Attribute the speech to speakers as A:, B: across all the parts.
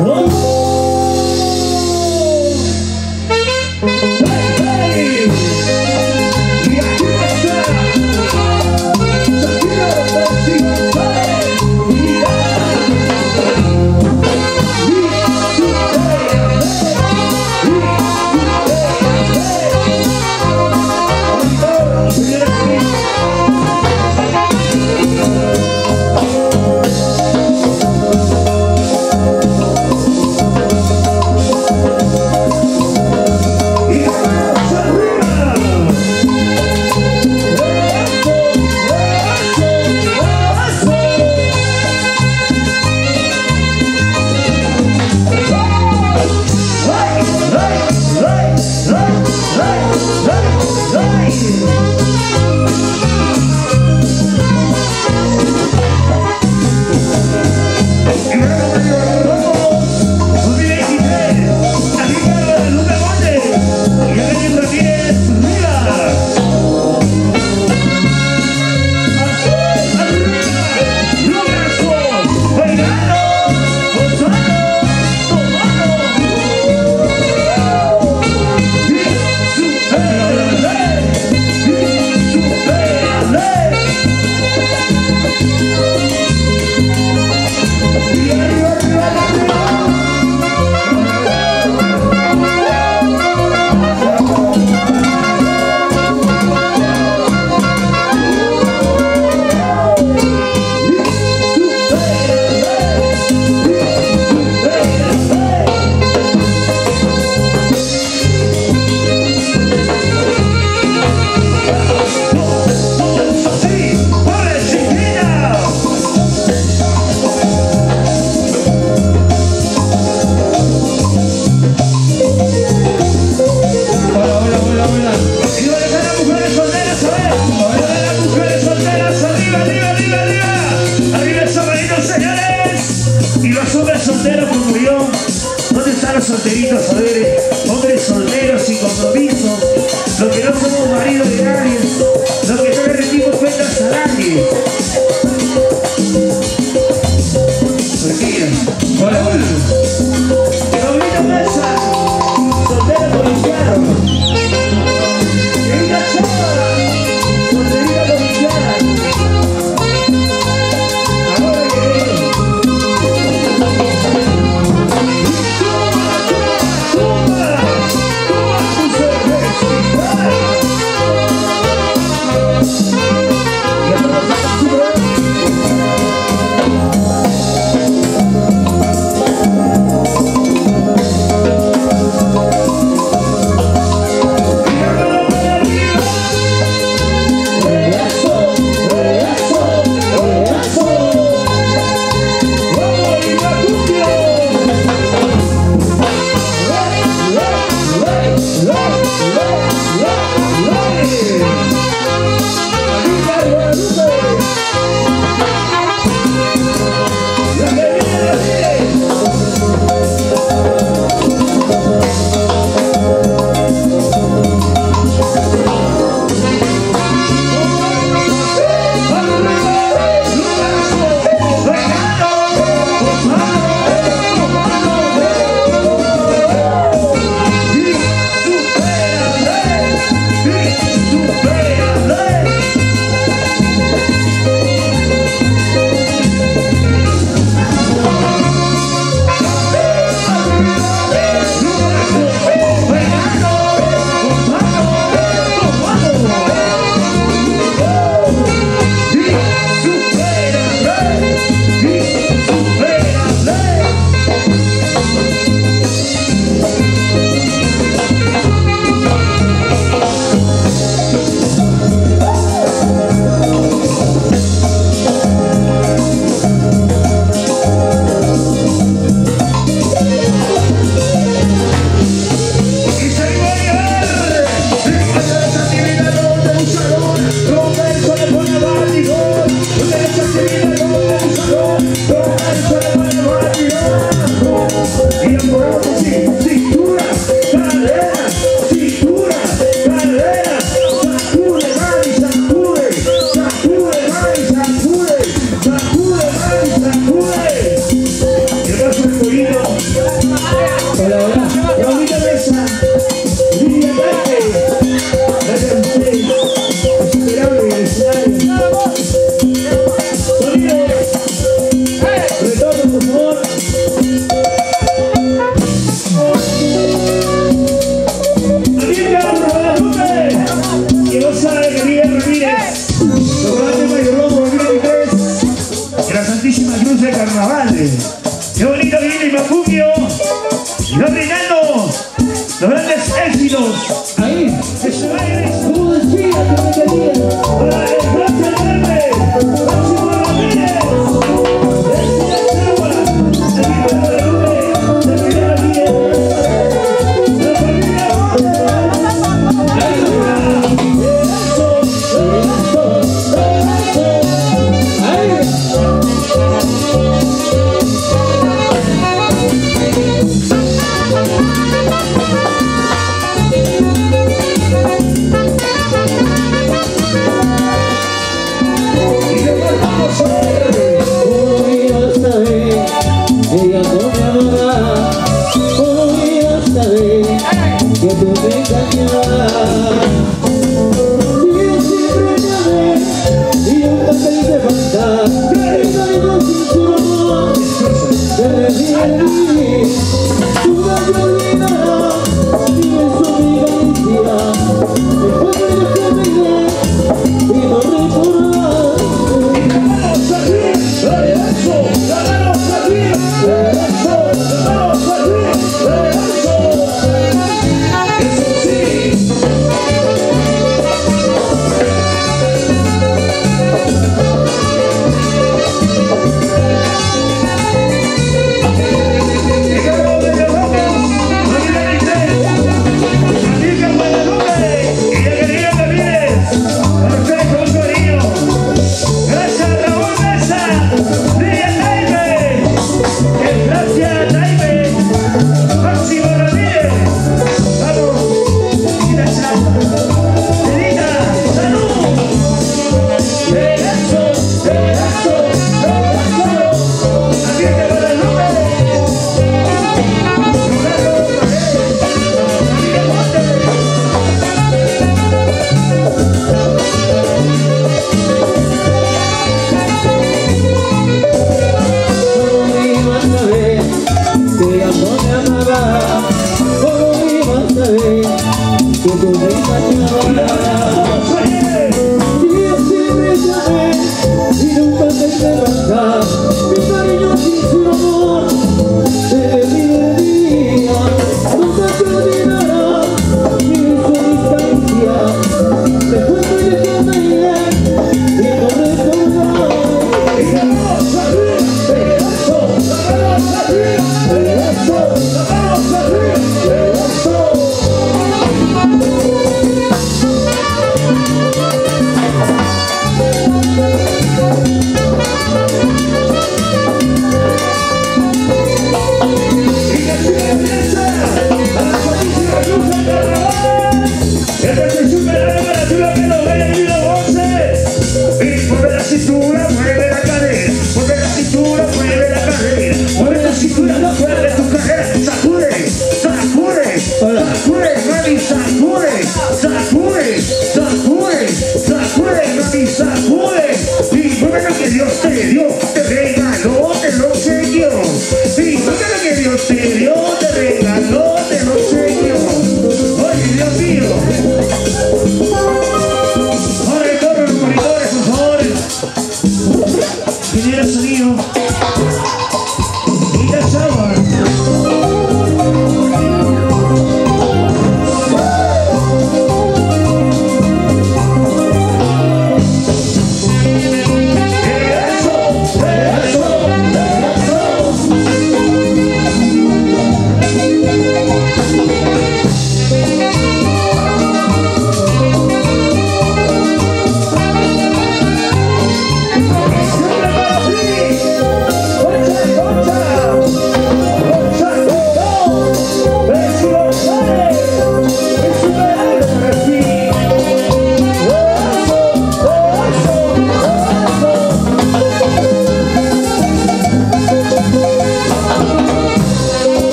A: One.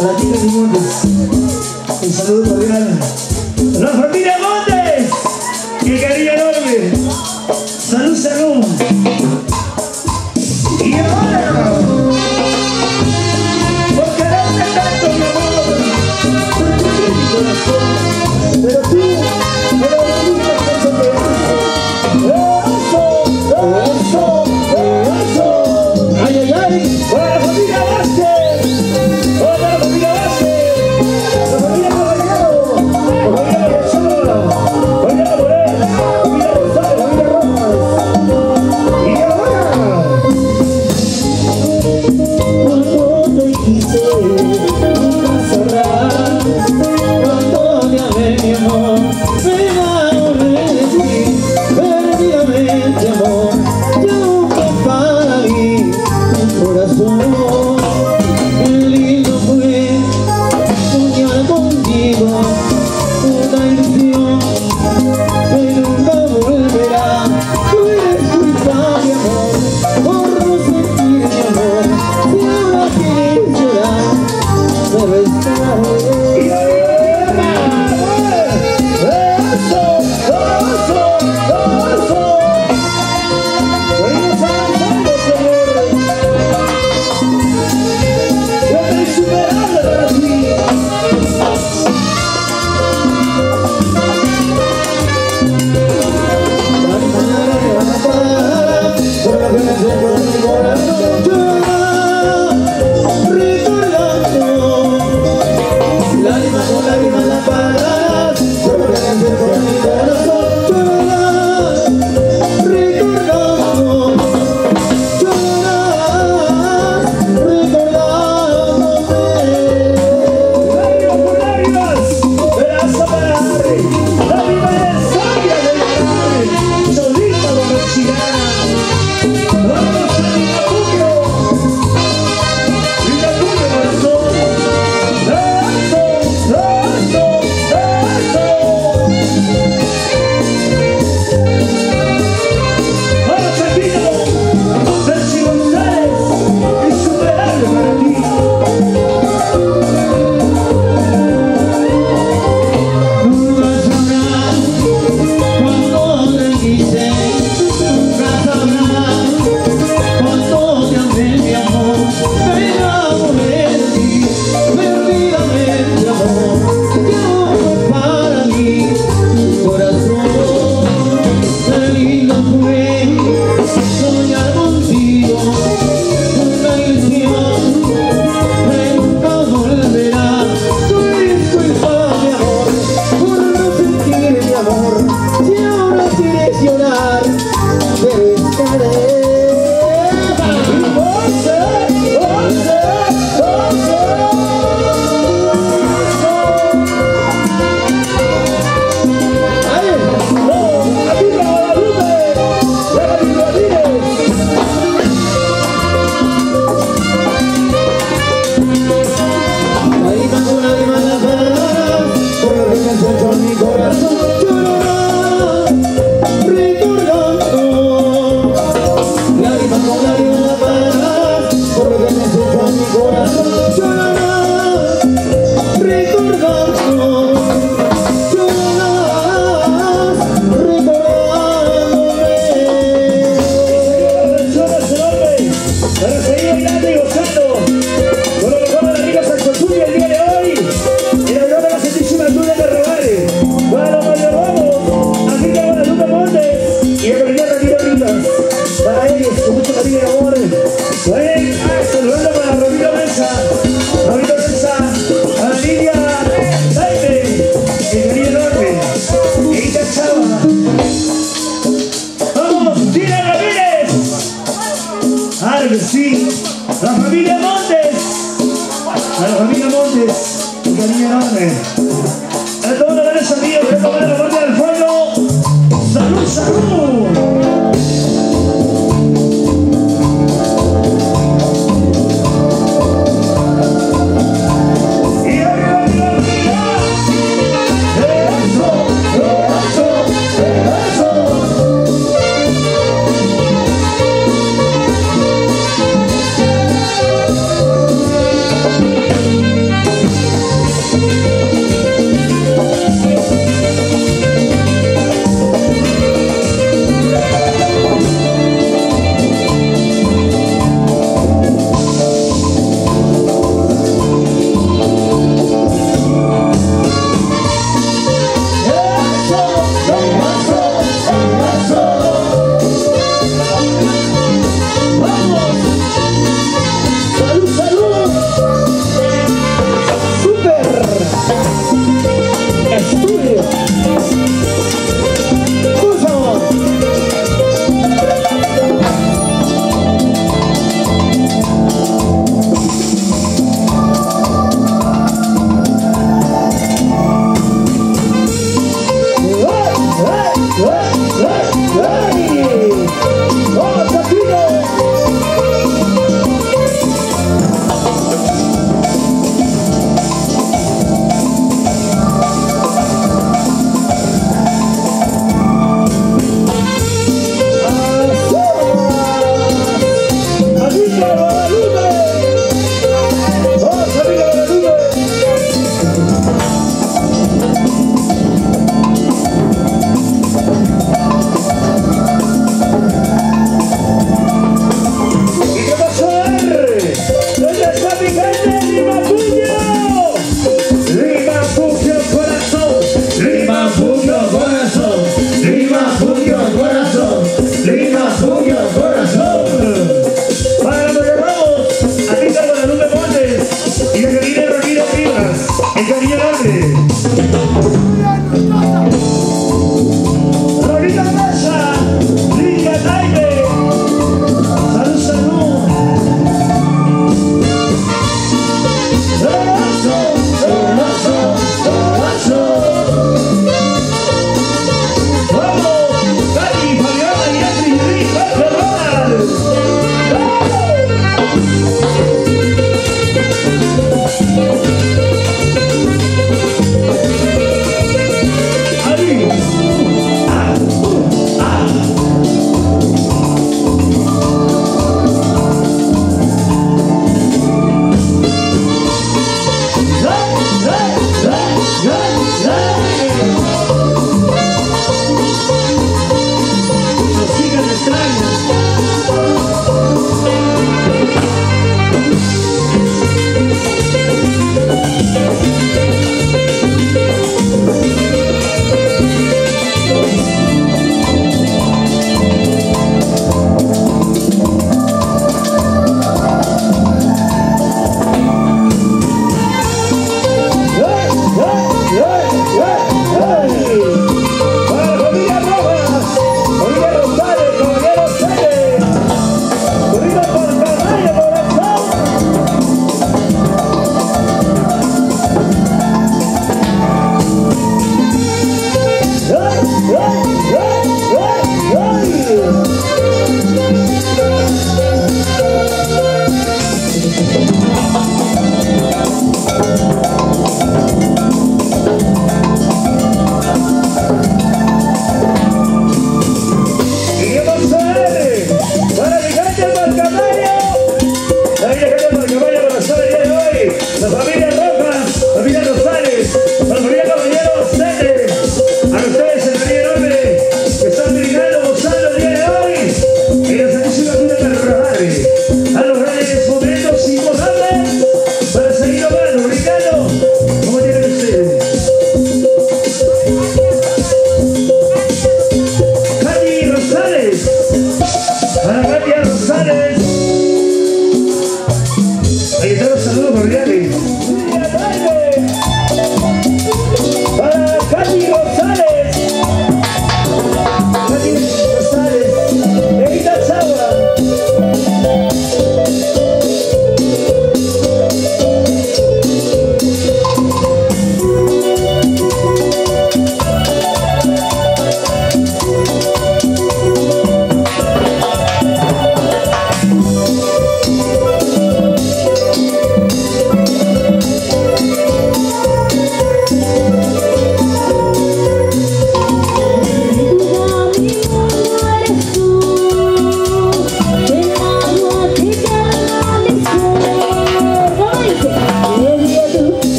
A: Para ti
B: Montes, un saludo cordial. La familia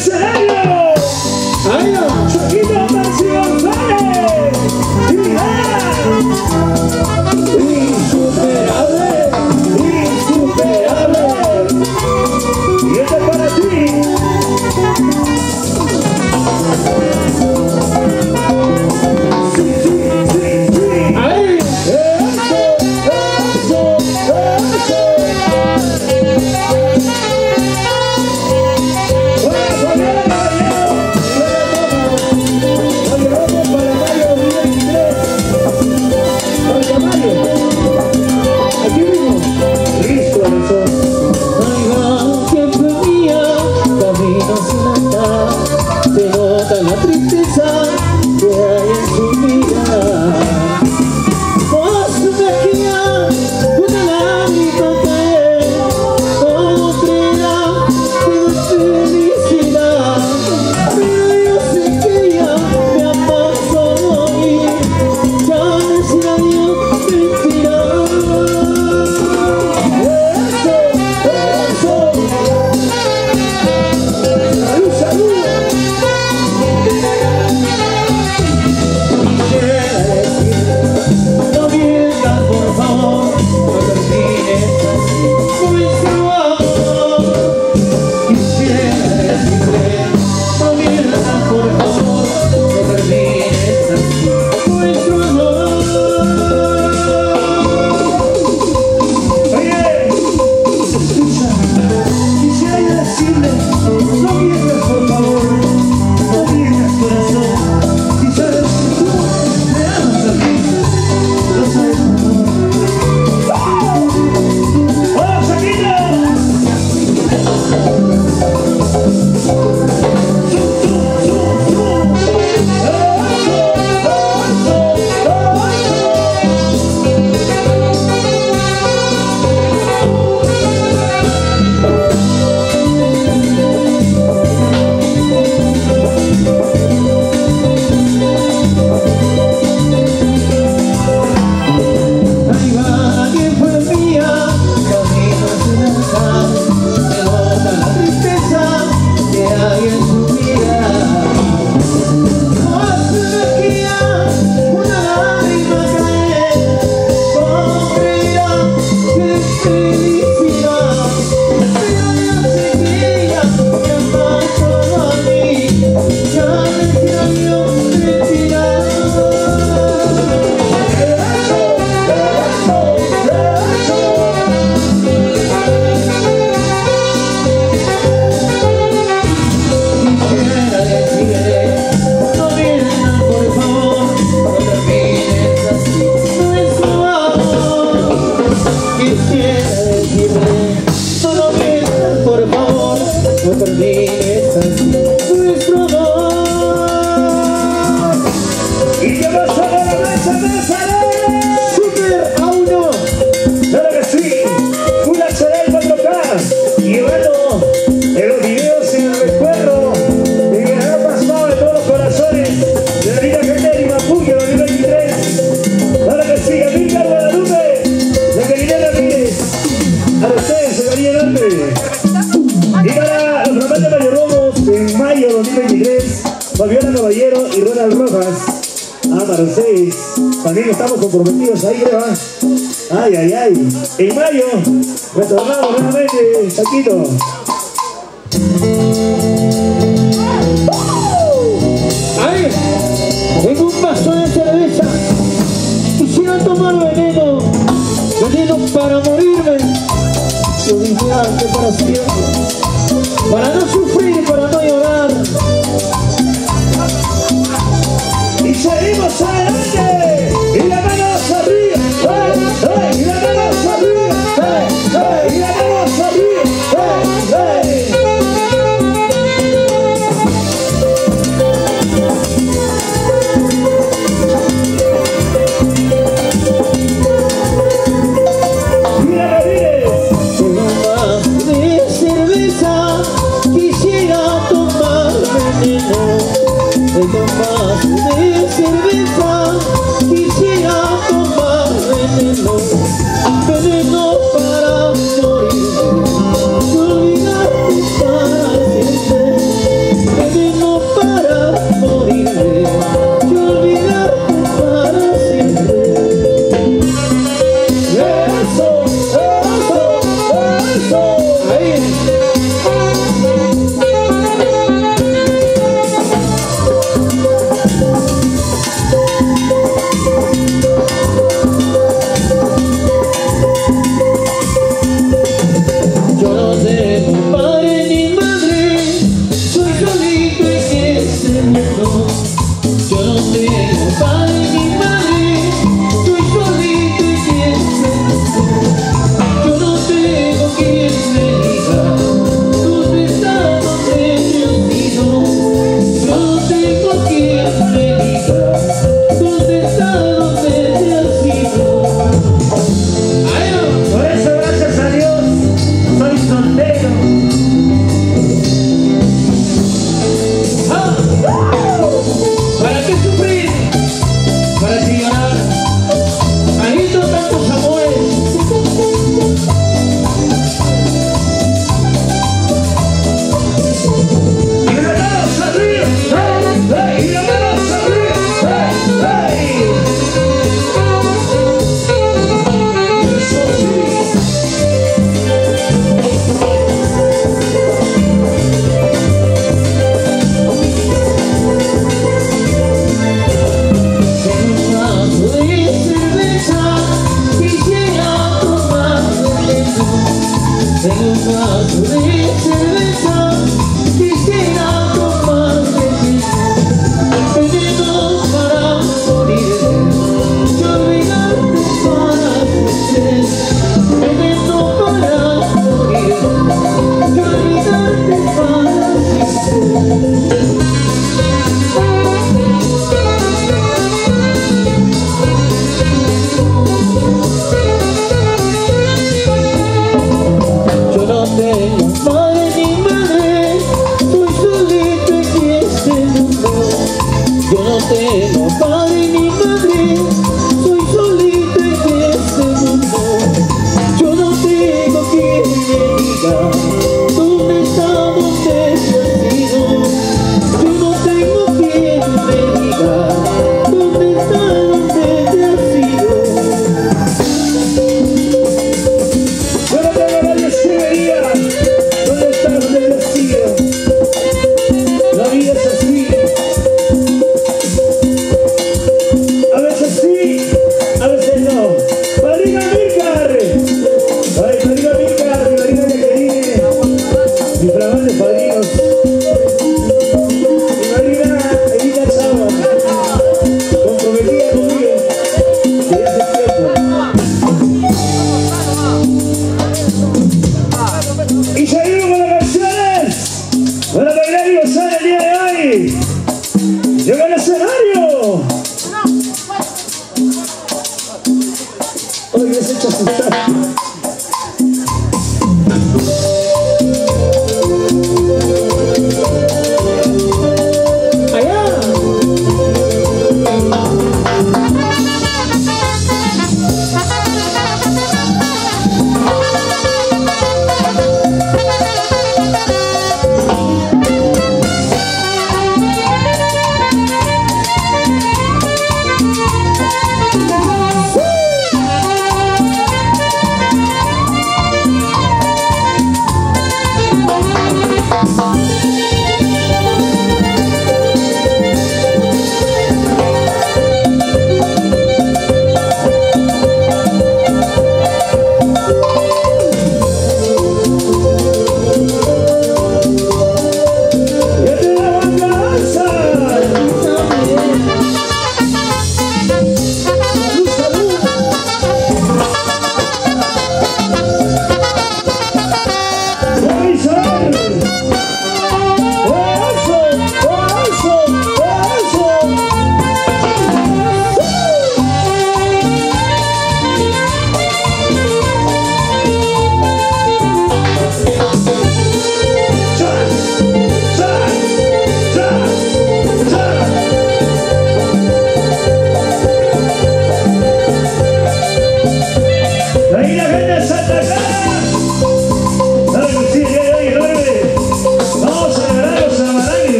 B: say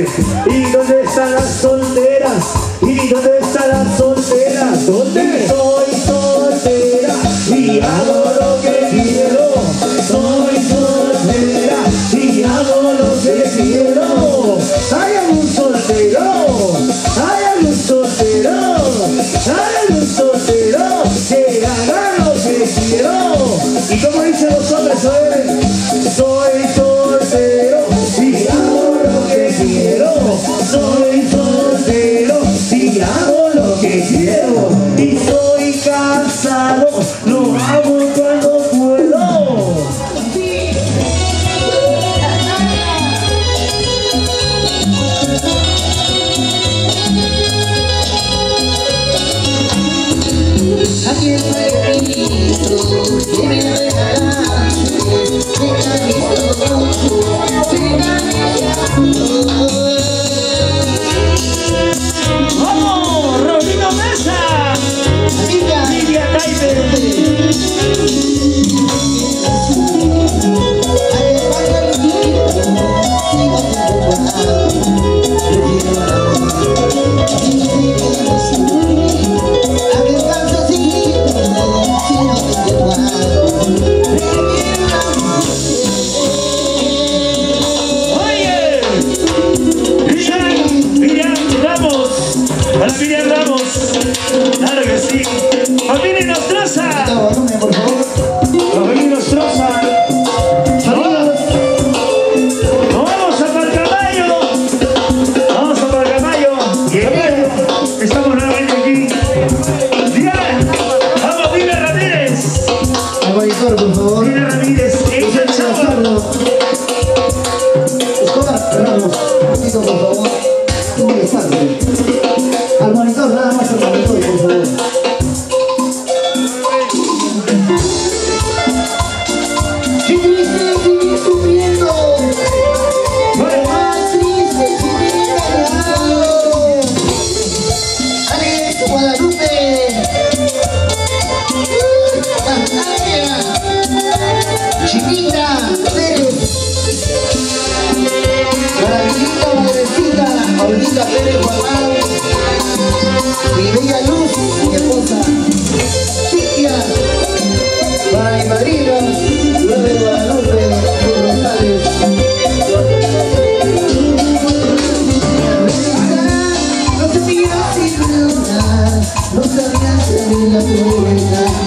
B: ¿Y
C: dónde
B: están las solteras? ¿Y dónde están las solteras? ¿Dónde? Soy soltera y hago lo que quiero. Soy soltera y hago lo que quiero. ¡Hay algún soltero! ¡Hay algún soltero! ¡Hay algún soltero! ¡Que haga lo que quiero! ¿Y cómo dicen los hombres?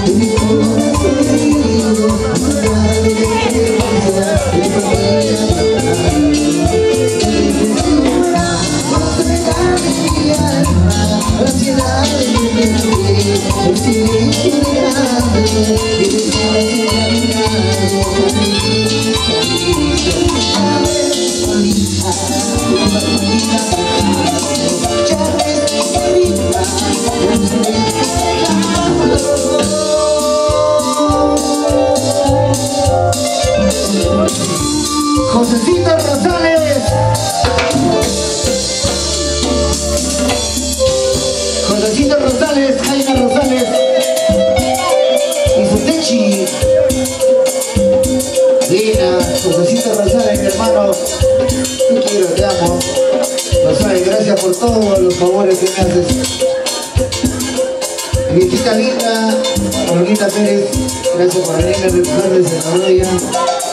D: Ele Gracias,
B: madrina, recuerdes a la